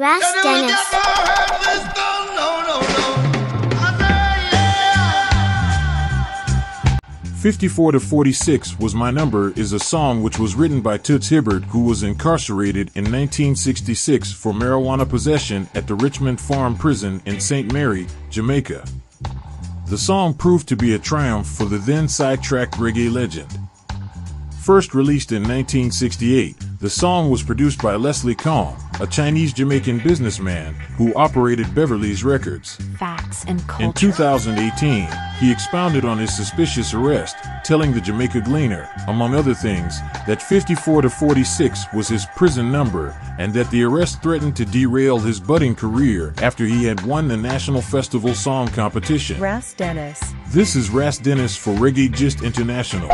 Ras Dennis. 54 to 46 was my number is a song which was written by Toots Hibbert who was incarcerated in 1966 for marijuana possession at the Richmond Farm Prison in St. Mary, Jamaica. The song proved to be a triumph for the then sidetracked reggae legend. First released in 1968, the song was produced by Leslie Kong, a Chinese Jamaican businessman who operated Beverley's Records. Facts and culture. In 2018, he expounded on his suspicious arrest, telling the Jamaica Gleaner, among other things, that 54 to 46 was his prison number and that the arrest threatened to derail his budding career after he had won the National Festival Song Competition. Ras Dennis. This is Ras Dennis for Reggae Gist International.